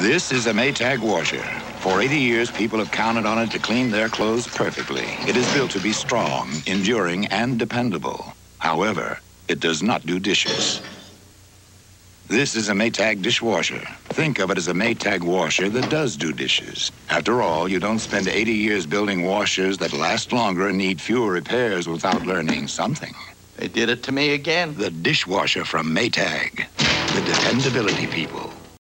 This is a Maytag washer. For 80 years, people have counted on it to clean their clothes perfectly. It is built to be strong, enduring, and dependable. However, it does not do dishes. This is a Maytag dishwasher. Think of it as a Maytag washer that does do dishes. After all, you don't spend 80 years building washers that last longer and need fewer repairs without learning something. They did it to me again. The dishwasher from Maytag. The dependability people.